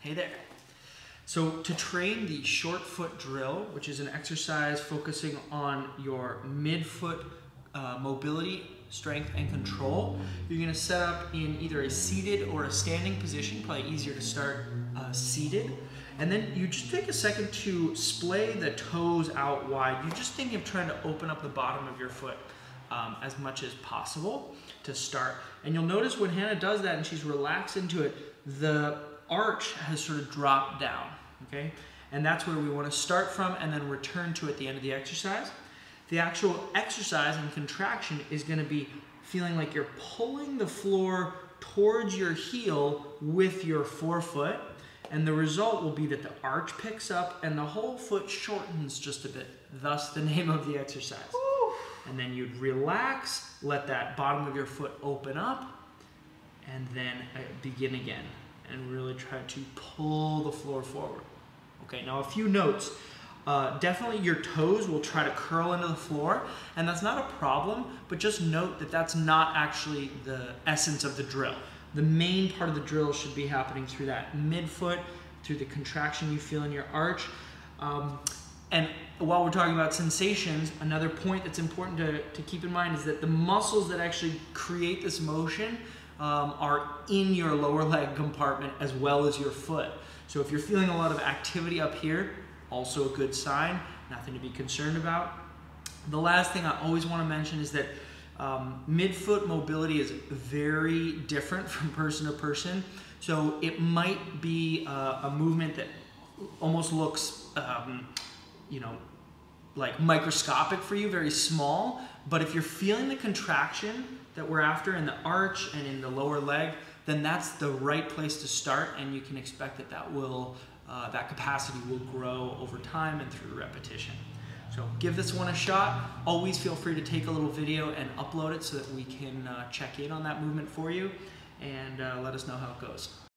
Hey there. So to train the short foot drill, which is an exercise focusing on your midfoot uh, mobility, strength, and control, you're gonna set up in either a seated or a standing position, probably easier to start uh, seated. And then you just take a second to splay the toes out wide. You're just thinking of trying to open up the bottom of your foot um, as much as possible to start. And you'll notice when Hannah does that and she's relaxed into it, the arch has sort of dropped down, okay? And that's where we want to start from and then return to at the end of the exercise. The actual exercise and contraction is going to be feeling like you're pulling the floor towards your heel with your forefoot. And the result will be that the arch picks up and the whole foot shortens just a bit. Thus the name of the exercise. And then you'd relax, let that bottom of your foot open up, and then uh, begin again and really try to pull the floor forward. Okay, now a few notes. Uh, definitely your toes will try to curl into the floor, and that's not a problem, but just note that that's not actually the essence of the drill. The main part of the drill should be happening through that midfoot, through the contraction you feel in your arch. Um, and while we're talking about sensations, another point that's important to, to keep in mind is that the muscles that actually create this motion um, are in your lower leg compartment as well as your foot. So if you're feeling a lot of activity up here, also a good sign, nothing to be concerned about. The last thing I always want to mention is that um, midfoot mobility is very different from person to person. So it might be uh, a movement that almost looks, um, you know, like microscopic for you, very small. But if you're feeling the contraction that we're after in the arch and in the lower leg, then that's the right place to start and you can expect that that will, uh, that capacity will grow over time and through repetition. So give this one a shot. Always feel free to take a little video and upload it so that we can uh, check in on that movement for you and uh, let us know how it goes.